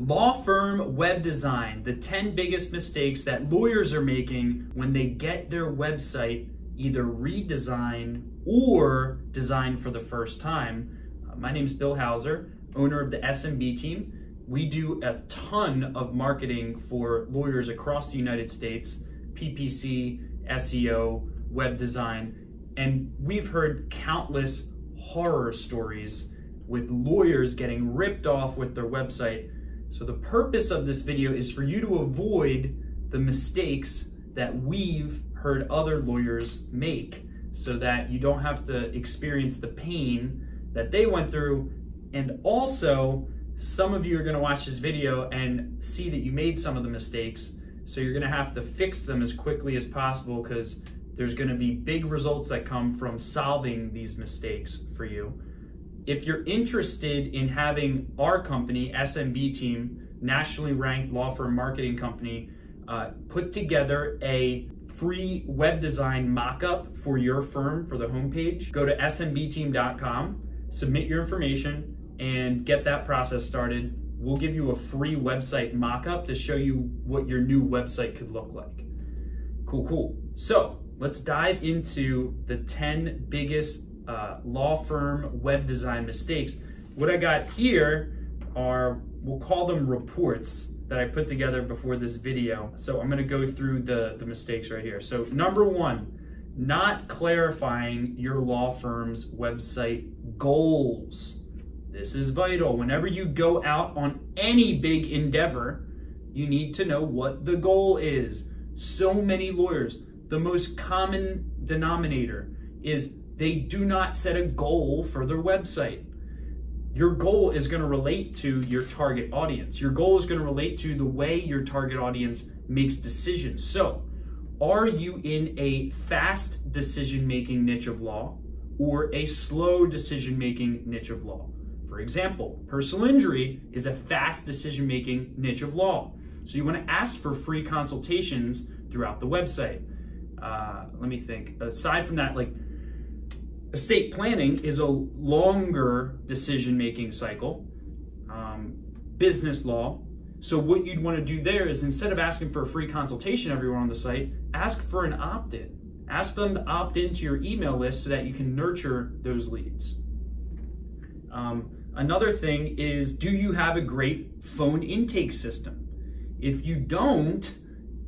Law firm web design, the 10 biggest mistakes that lawyers are making when they get their website either redesigned or designed for the first time. Uh, my name is Bill Hauser, owner of the SMB team. We do a ton of marketing for lawyers across the United States, PPC, SEO, web design, and we've heard countless horror stories with lawyers getting ripped off with their website. So the purpose of this video is for you to avoid the mistakes that we've heard other lawyers make so that you don't have to experience the pain that they went through. And also, some of you are gonna watch this video and see that you made some of the mistakes. So you're gonna have to fix them as quickly as possible because there's gonna be big results that come from solving these mistakes for you. If you're interested in having our company, SMB Team, nationally ranked law firm marketing company, uh, put together a free web design mock-up for your firm for the homepage, go to smbteam.com, submit your information, and get that process started. We'll give you a free website mock-up to show you what your new website could look like. Cool, cool. So let's dive into the 10 biggest uh, law firm web design mistakes. What I got here are, we'll call them reports that I put together before this video. So I'm gonna go through the, the mistakes right here. So number one, not clarifying your law firm's website goals. This is vital. Whenever you go out on any big endeavor, you need to know what the goal is. So many lawyers, the most common denominator is they do not set a goal for their website. Your goal is going to relate to your target audience. Your goal is going to relate to the way your target audience makes decisions. So, are you in a fast decision making niche of law or a slow decision making niche of law? For example, personal injury is a fast decision making niche of law. So, you want to ask for free consultations throughout the website. Uh, let me think. Aside from that, like Estate planning is a longer decision making cycle. Um, business law. So, what you'd want to do there is instead of asking for a free consultation everyone on the site, ask for an opt in. Ask them to opt into your email list so that you can nurture those leads. Um, another thing is do you have a great phone intake system? If you don't,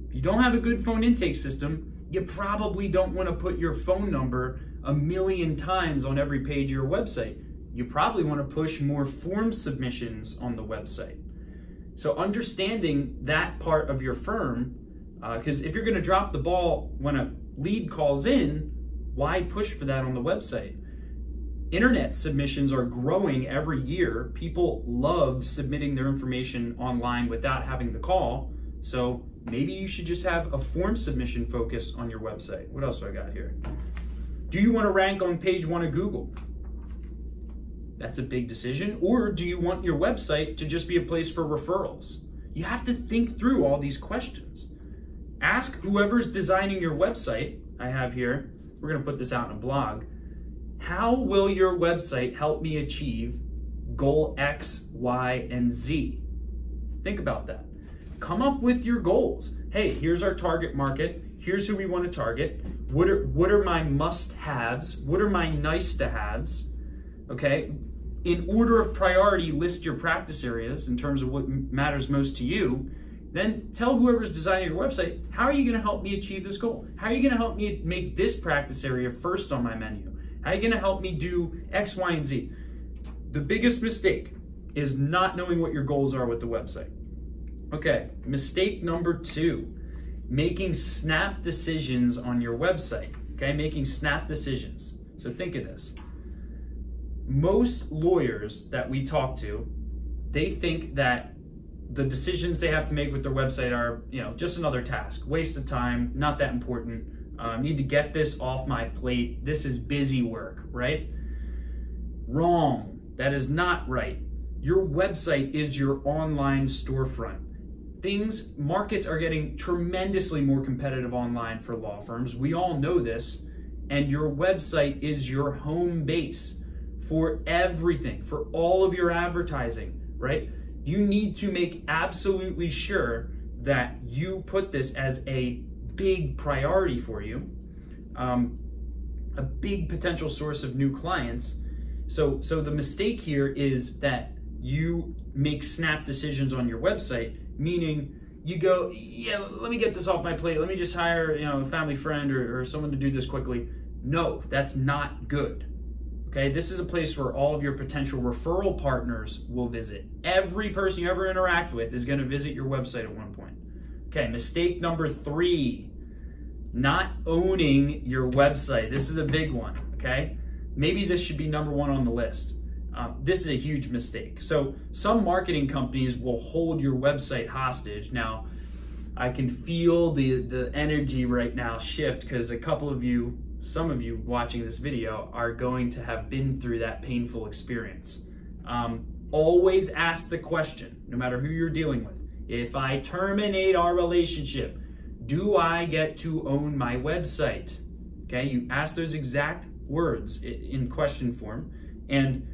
if you don't have a good phone intake system, you probably don't want to put your phone number a million times on every page of your website. You probably want to push more form submissions on the website. So, understanding that part of your firm, because uh, if you're going to drop the ball when a lead calls in, why push for that on the website? Internet submissions are growing every year. People love submitting their information online without having the call. So, maybe you should just have a form submission focus on your website. What else do I got here? Do you want to rank on page one of Google? That's a big decision. Or do you want your website to just be a place for referrals? You have to think through all these questions. Ask whoever's designing your website, I have here, we're going to put this out in a blog. How will your website help me achieve goal X, Y, and Z? Think about that. Come up with your goals. Hey, here's our target market here's who we want to target. What are what are my must-haves? What are my nice-to-haves? Okay? In order of priority, list your practice areas in terms of what matters most to you. Then tell whoever's designing your website, how are you going to help me achieve this goal? How are you going to help me make this practice area first on my menu? How are you going to help me do X, Y, and Z? The biggest mistake is not knowing what your goals are with the website. Okay, mistake number two making snap decisions on your website. Okay, making snap decisions. So think of this. Most lawyers that we talk to, they think that the decisions they have to make with their website are, you know, just another task, waste of time, not that important. Um, need to get this off my plate. This is busy work, right? Wrong. That is not right. Your website is your online storefront things, markets are getting tremendously more competitive online for law firms. We all know this. And your website is your home base for everything, for all of your advertising, right? You need to make absolutely sure that you put this as a big priority for you, um, a big potential source of new clients. So, so the mistake here is that you make snap decisions on your website, meaning you go, yeah, let me get this off my plate. Let me just hire, you know, a family friend or, or someone to do this quickly. No, that's not good. Okay, this is a place where all of your potential referral partners will visit. Every person you ever interact with is going to visit your website at one point. Okay, mistake number three not owning your website. This is a big one. Okay, maybe this should be number one on the list. Um, this is a huge mistake. So, some marketing companies will hold your website hostage. Now, I can feel the, the energy right now shift because a couple of you some of you watching this video are going to have been through that painful experience. Um, always ask the question, no matter who you're dealing with. If I terminate our relationship, do I get to own my website? Okay, you ask those exact words in question form, and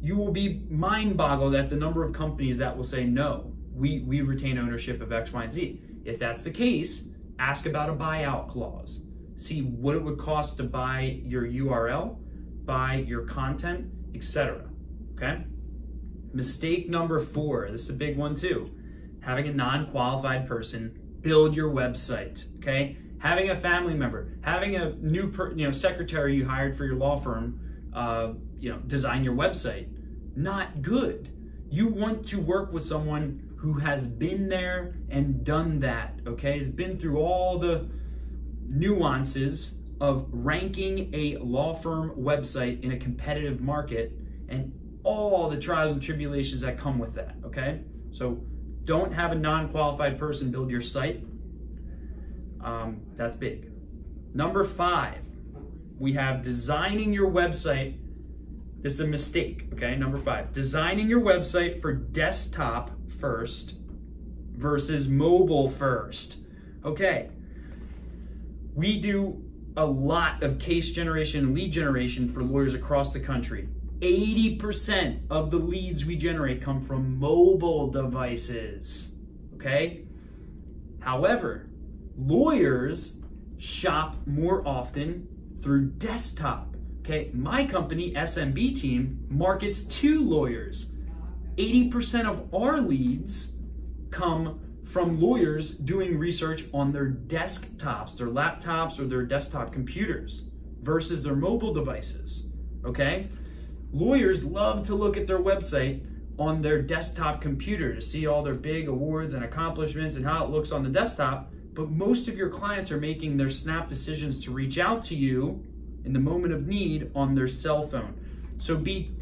you will be mind boggled at the number of companies that will say, no, we, we retain ownership of X, Y, and Z. If that's the case, ask about a buyout clause see what it would cost to buy your URL, buy your content, etc. Okay? Mistake number four, this is a big one too. Having a non-qualified person build your website, okay? Having a family member, having a new per, you know secretary you hired for your law firm, uh, you know, design your website. Not good. You want to work with someone who has been there and done that, okay? Has been through all the nuances of ranking a law firm website in a competitive market and all the trials and tribulations that come with that, okay? So don't have a non qualified person build your site. Um, that's big. Number five, we have designing your website. This is a mistake, okay? Number five, designing your website for desktop first versus mobile first. Okay, we do a lot of case generation and lead generation for lawyers across the country. 80% of the leads we generate come from mobile devices. Okay? However, lawyers shop more often through desktop. Okay? My company, SMB team, markets to lawyers. 80% of our leads come from lawyers doing research on their desktops, their laptops, or their desktop computers versus their mobile devices. Okay? Lawyers love to look at their website on their desktop computer to see all their big awards and accomplishments and how it looks on the desktop. But most of your clients are making their snap decisions to reach out to you in the moment of need on their cell phone. So be,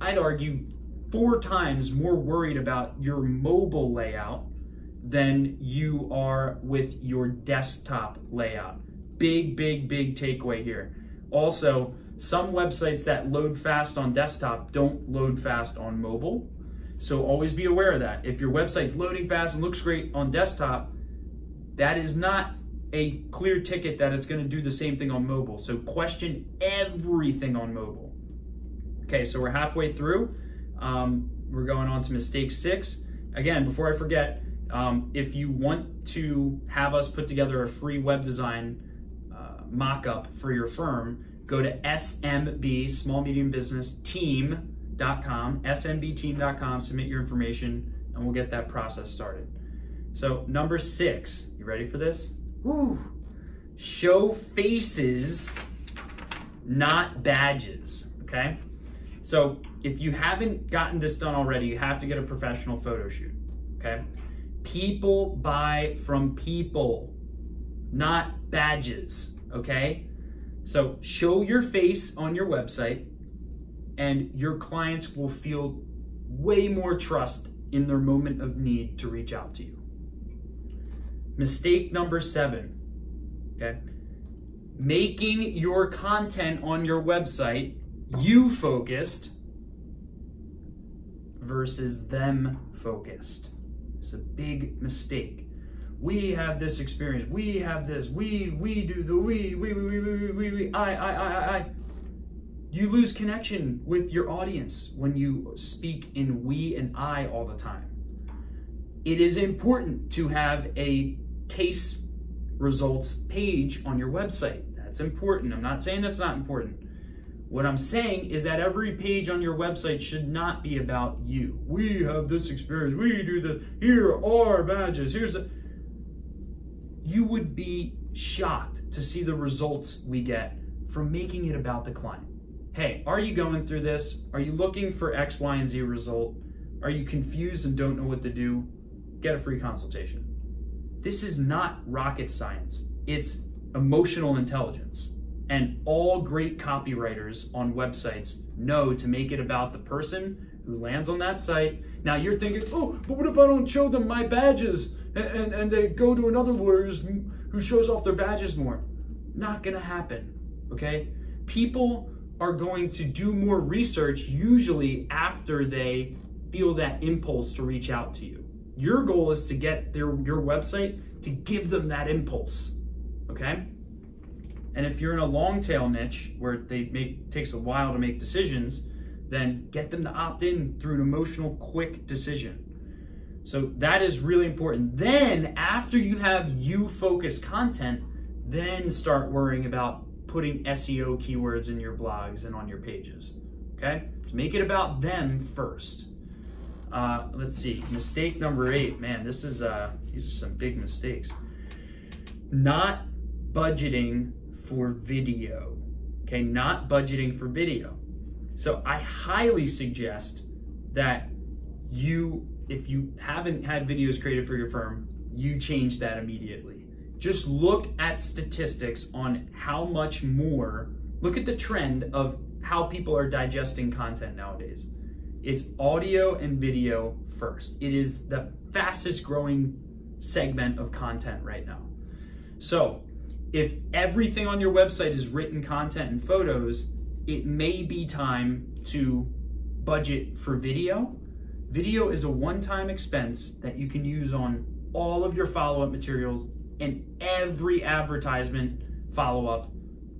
I'd argue, four times more worried about your mobile layout than you are with your desktop layout. Big, big, big takeaway here. Also, some websites that load fast on desktop don't load fast on mobile. So always be aware of that. If your website's loading fast and looks great on desktop, that is not a clear ticket that it's going to do the same thing on mobile. So question everything on mobile. Okay, so we're halfway through. Um, we're going on to mistake six. Again, before I forget, um, if you want to have us put together a free web design uh, mock-up for your firm, go to SMB, small medium business team.com, smbteam.com, submit your information, and we'll get that process started. So number six, you ready for this? Woo. Show faces, not badges, okay? So if you haven't gotten this done already, you have to get a professional photo shoot, okay? People buy from people, not badges, okay? So show your face on your website, and your clients will feel way more trust in their moment of need to reach out to you. Mistake number seven, okay? Making your content on your website you focused versus them focused. It's a big mistake. We have this experience. We have this. We we do the we we we we we we, we I I I I I. You lose connection with your audience when you speak in we and I all the time. It is important to have a case results page on your website. That's important. I'm not saying that's not important. What I'm saying is that every page on your website should not be about you. We have this experience. We do this. Here are badges. Here's the. You would be shocked to see the results we get from making it about the client. Hey, are you going through this? Are you looking for X, Y, and Z result? Are you confused and don't know what to do? Get a free consultation. This is not rocket science, it's emotional intelligence. And all great copywriters on websites know to make it about the person who lands on that site. Now you're thinking, oh, but what if I don't show them my badges and, and, and they go to another lawyer's who shows off their badges more? Not gonna happen, okay? People are going to do more research usually after they feel that impulse to reach out to you. Your goal is to get their your website to give them that impulse. Okay? And if you're in a long tail niche where they make takes a while to make decisions, then get them to opt in through an emotional quick decision. So that is really important. Then after you have you focused content, then start worrying about putting SEO keywords in your blogs and on your pages. Okay? So make it about them first. Uh, let's see. Mistake number eight. Man, this is uh, these are some big mistakes. Not budgeting for video. Okay, not budgeting for video. So I highly suggest that you, if you haven't had videos created for your firm, you change that immediately. Just look at statistics on how much more, look at the trend of how people are digesting content nowadays. It's audio and video first. It is the fastest growing segment of content right now. So, if everything on your website is written content and photos, it may be time to budget for video. Video is a one time expense that you can use on all of your follow up materials and every advertisement follow up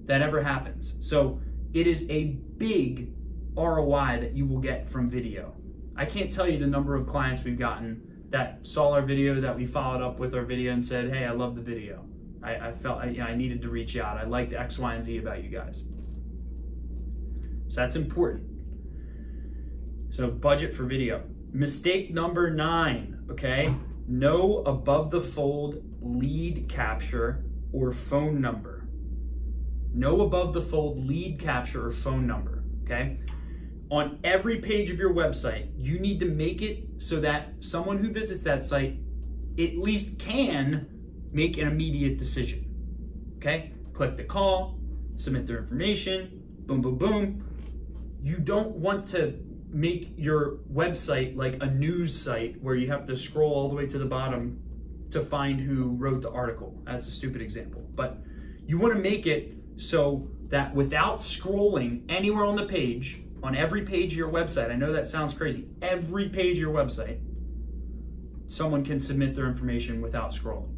that ever happens. So, it is a big ROI that you will get from video. I can't tell you the number of clients we've gotten that saw our video, that we followed up with our video and said, hey, I love the video. I, I felt I, you know, I needed to reach out. I liked X, Y, and Z about you guys. So that's important. So budget for video. Mistake number nine, okay? No above the fold lead capture or phone number. No above the fold lead capture or phone number, okay? On every page of your website, you need to make it so that someone who visits that site at least can make an immediate decision. Okay? Click the call, submit their information, boom, boom, boom. You don't want to make your website like a news site where you have to scroll all the way to the bottom to find who wrote the article. That's a stupid example. But you want to make it so that without scrolling anywhere on the page, on every page of your website. I know that sounds crazy. Every page of your website, someone can submit their information without scrolling.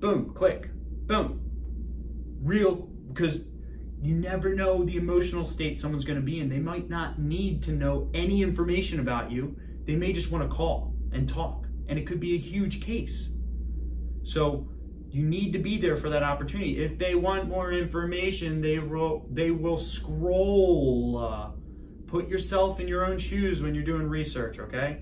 Boom, click, boom. Real, because you never know the emotional state someone's going to be in. They might not need to know any information about you. They may just want to call and talk, and it could be a huge case. So you need to be there for that opportunity. If they want more information, they will they will scroll. Put yourself in your own shoes when you're doing research, okay?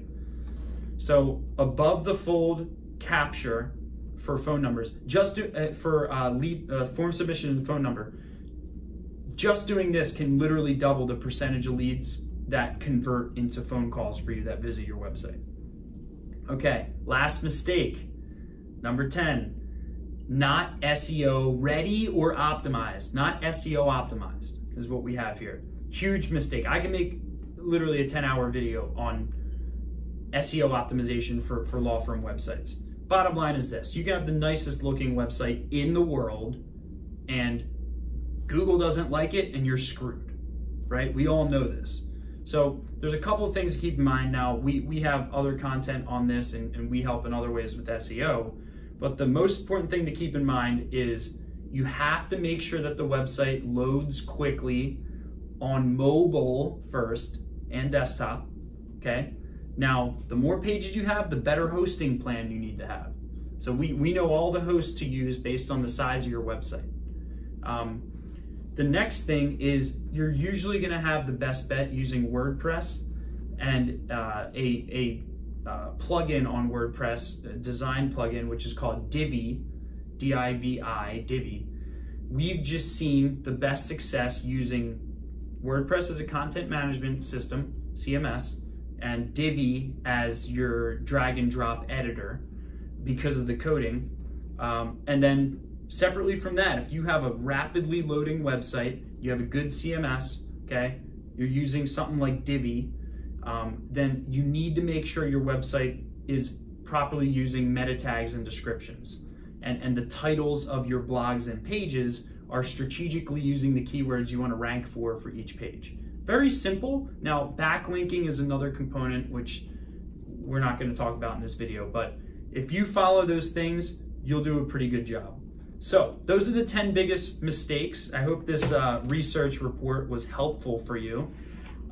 So above the fold capture for phone numbers, just do, uh, for uh, lead uh, form submission and phone number. Just doing this can literally double the percentage of leads that convert into phone calls for you that visit your website. Okay, last mistake. Number 10, not SEO ready or optimized. Not SEO optimized is what we have here. Huge mistake. I can make literally a 10 hour video on SEO optimization for, for law firm websites. Bottom line is this you can have the nicest looking website in the world, and Google doesn't like it, and you're screwed, right? We all know this. So there's a couple of things to keep in mind. Now, we, we have other content on this, and, and we help in other ways with SEO. But the most important thing to keep in mind is you have to make sure that the website loads quickly on mobile first and desktop. Okay. Now, the more pages you have, the better hosting plan you need to have. So we, we know all the hosts to use based on the size of your website. Um, the next thing is you're usually going to have the best bet using WordPress and uh, a, a uh, plugin on WordPress, design plugin, which is called Divi, D-I-V-I, Divi. We've just seen the best success using WordPress as a content management system, CMS, and Divi as your drag and drop editor because of the coding. Um, and then separately from that, if you have a rapidly loading website, you have a good CMS, okay, you're using something like Divi, um, then you need to make sure your website is properly using meta tags and descriptions. And, and the titles of your blogs and pages are strategically using the keywords you want to rank for for each page. Very simple. Now, backlinking is another component which we're not going to talk about in this video, but if you follow those things, you'll do a pretty good job. So those are the 10 biggest mistakes. I hope this uh, research report was helpful for you.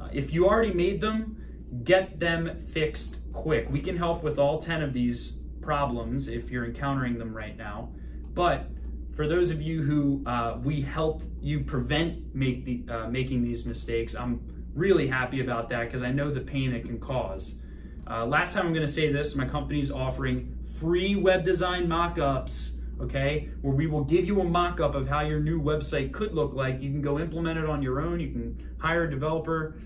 Uh, if you already made them, get them fixed quick. We can help with all 10 of these problems if you're encountering them right now. But for those of you who uh, we helped you prevent make the, uh, making these mistakes, I'm really happy about that because I know the pain it can cause. Uh, last time I'm going to say this, my company's offering free web design mockups, okay, where we will give you a mockup of how your new website could look like. You can go implement it on your own. You can hire a developer,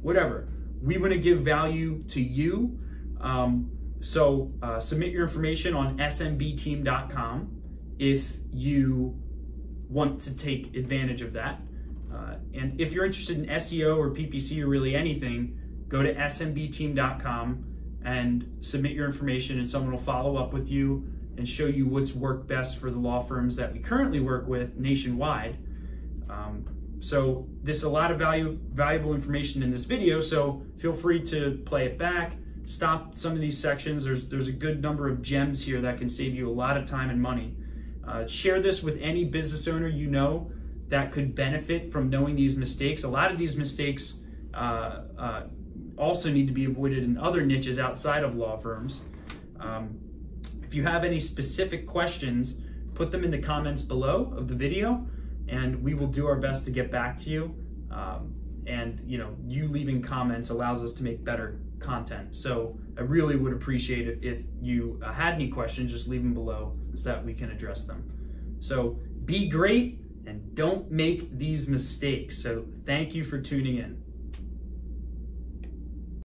whatever. We want to give value to you. Um, so uh, submit your information on smbteam.com if you want to take advantage of that. Uh, and if you're interested in SEO or PPC or really anything, go to smbteam.com and submit your information, and someone will follow up with you and show you what's worked best for the law firms that we currently work with nationwide. Um, so this is a lot of value, valuable information in this video, so feel free to play it back, stop some of these sections. There's, there's a good number of gems here that can save you a lot of time and money. Uh, share this with any business owner you know that could benefit from knowing these mistakes. A lot of these mistakes uh, uh, also need to be avoided in other niches outside of law firms. Um, if you have any specific questions, put them in the comments below of the video and we will do our best to get back to you. Um, and you know, you leaving comments allows us to make better content. So I really would appreciate it if you uh, had any questions, just leave them below so that we can address them. So be great and don't make these mistakes. So thank you for tuning in.